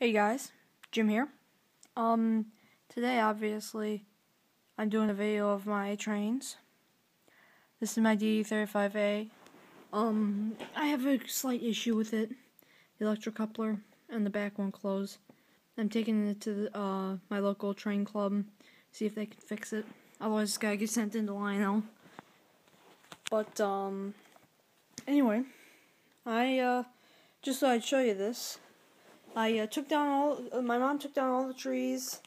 Hey guys, Jim here. Um, today obviously I'm doing a video of my trains. This is my DD35A. Um, I have a slight issue with it. The electrocoupler and the back won't close. I'm taking it to the, uh, my local train club, see if they can fix it. Otherwise, this guy gets sent into Lionel. But, um, anyway, I, uh, just thought I'd show you this. I uh, took down all. Uh, my mom took down all the trees,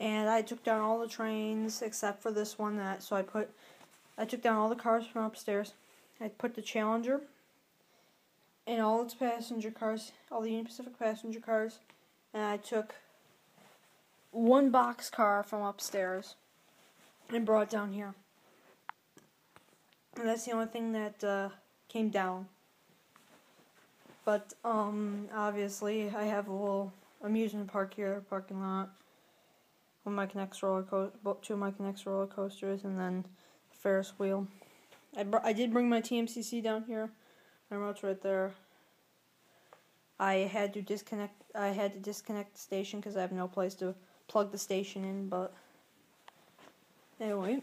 and I took down all the trains except for this one. That so I put. I took down all the cars from upstairs. I put the Challenger and all its passenger cars, all the Union Pacific passenger cars, and I took one box car from upstairs and brought down here. And that's the only thing that uh, came down. But um, obviously, I have a little amusement park here, parking lot. Of my K'NEX roller co- two of my K'NEX roller coasters, and then the Ferris wheel. I br- I did bring my TMCC down here. My remote's right there. I had to disconnect. I had to disconnect the station because I have no place to plug the station in. But anyway,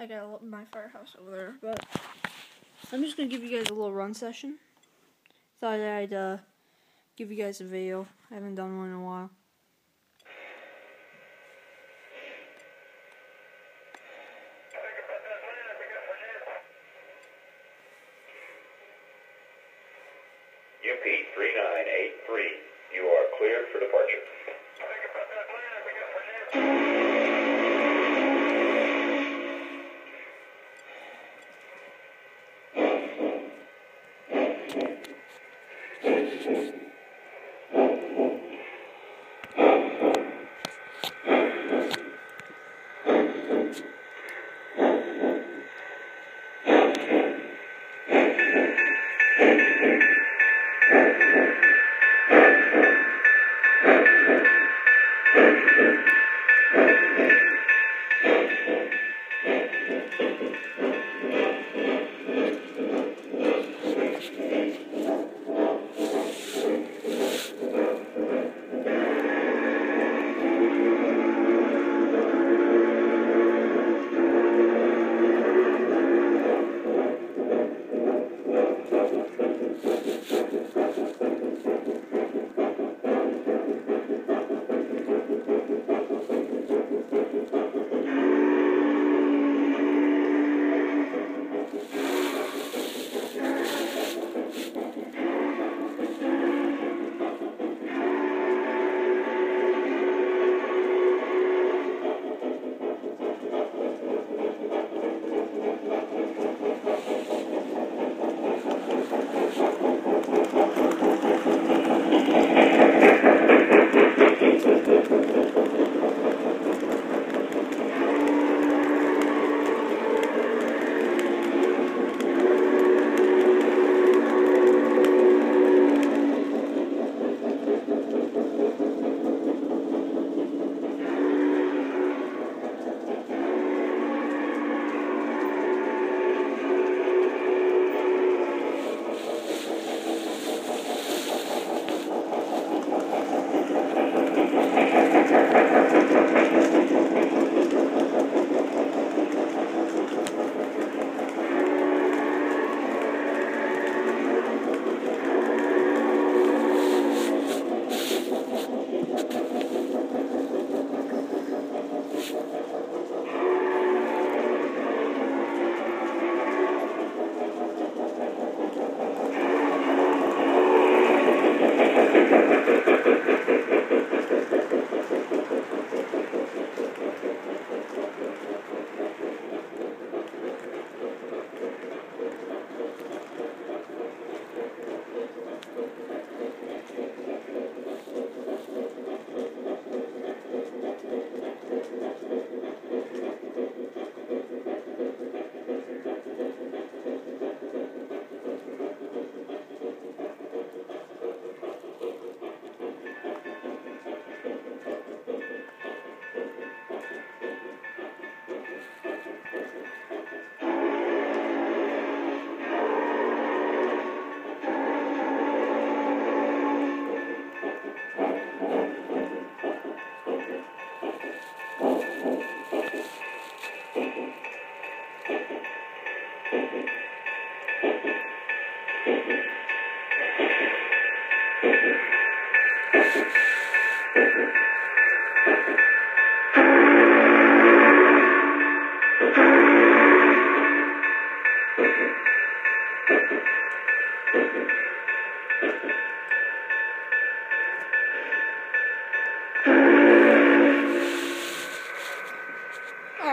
I got my firehouse over there, but. I'm just gonna give you guys a little run session. Thought I'd uh, give you guys a video. I haven't done one in a while. UP 3983, you are cleared for departure.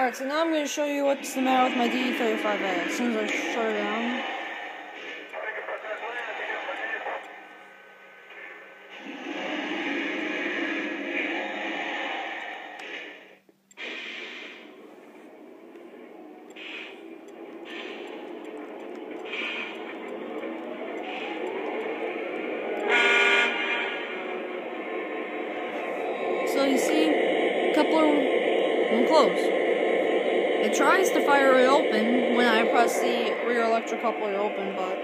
Alright, so now I'm going to show you what's the matter with my D35A as soon as I shut it down. It tries to fire it open when I press the rear electric coupler open, but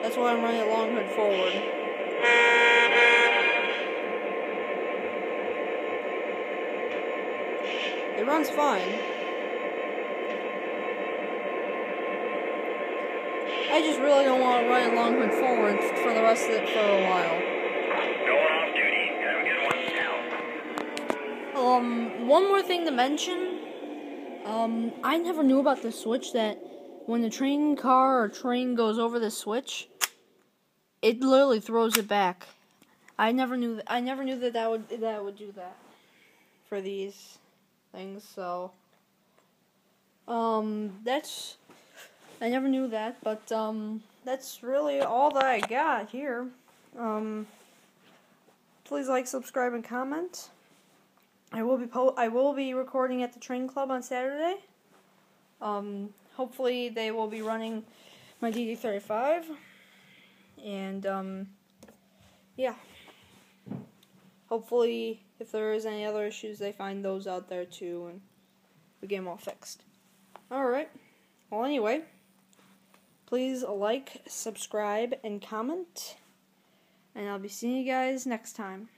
that's why I'm running long hood forward. It runs fine. I just really don't want to run long hood forward for the rest of it for a while. Um, one more thing to mention. Um, I never knew about the switch that when the train car or train goes over the switch, it literally throws it back. I never knew that. I never knew that that would that would do that for these things. So, um, that's I never knew that, but um, that's really all that I got here. Um, please like, subscribe, and comment. I will be po- I will be recording at the train club on Saturday. Um, hopefully they will be running my DD35, and um, yeah. Hopefully, if there is any other issues, they find those out there too, and we get them all fixed. All right. Well, anyway, please like, subscribe, and comment, and I'll be seeing you guys next time.